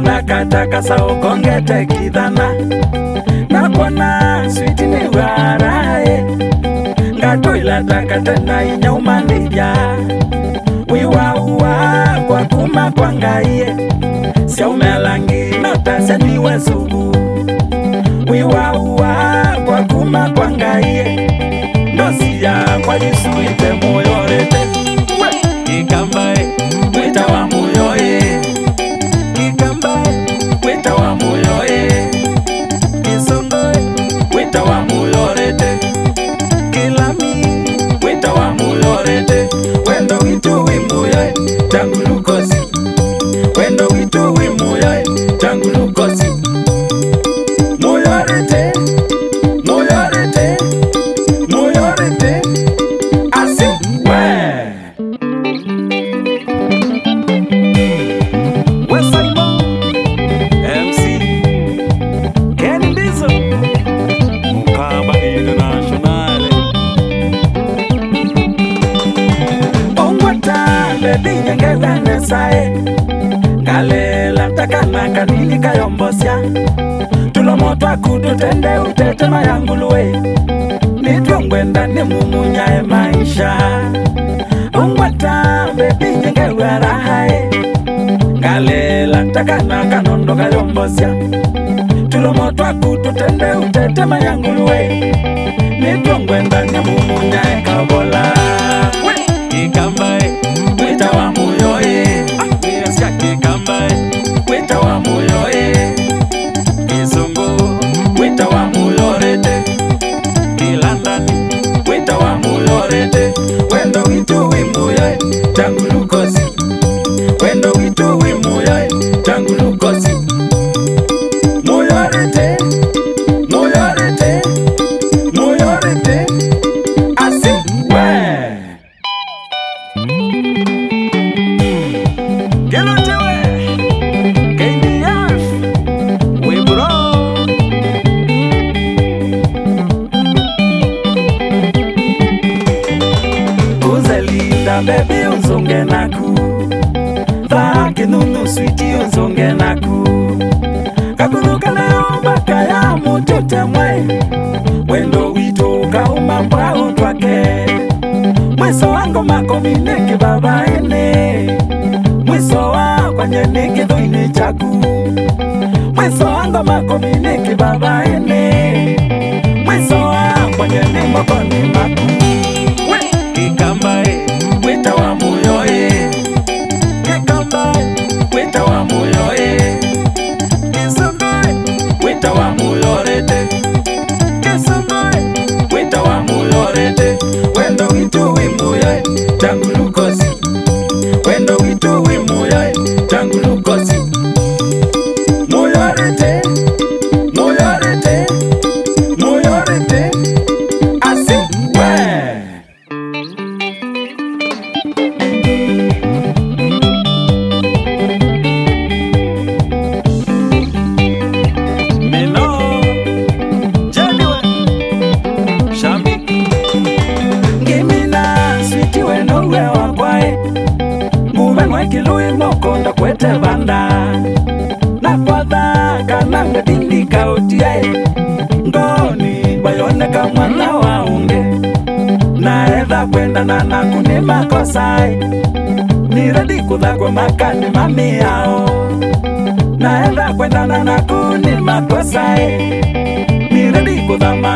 gathakathakasa ũkongete kithana nakwona switi nĩ waraĩ ngatwĩla takate na inya wiwauwa kwa kuma kwa ngaiĩ syaumelangi natasya niwe sugu wiwauwa kwa kuma kwa ngaie ndosiya kwa lisuite sae kalela takanaka nini kayombosya tulomotwa kudu tende utete mayanguluwe nitwongwenda nimumunya e maisha ungwatambe binyenge lwa rahae kalela takanaka nondo kayombosya tulomotwa kudu tende utete mayanguluwe nitwongwenda nimumunya e kabola baby uzongena ku vake nunu switi uzongena ku kakunuka leo maka ya mututemwe wendo witoka umambwau twake mwiso wango makominiki babaini mwiso wakwanye nikithoini chaku mwiso wango makominiki babaini mwiso wakwanye nimokoni kwete vanda nakwadha kananga tindikaotiae ngoni vayoneka mwana wa unge naedha kwenda nanaku ni makosae niredi kudhagwa makani mamiao naedha kwenda nanaku ni makosae niredi kudhama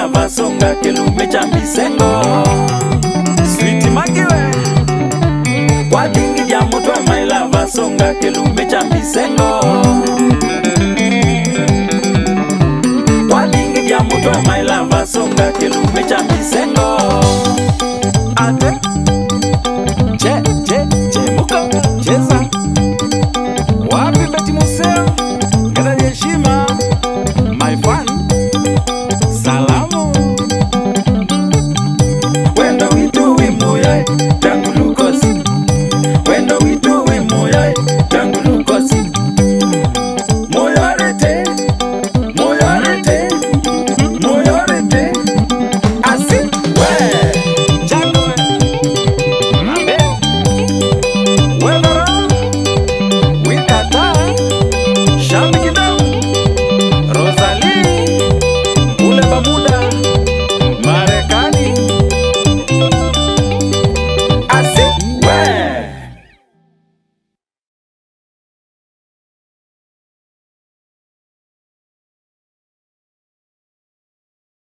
Maya Masonga, Kelumbe cha Misengo, Sweet Makiwe kwa dingi ya mutwa Maila Vasonga, Kelumbe cha Misengo, kwa dingi ya mutwa Maila Vasonga, Kelumbe cha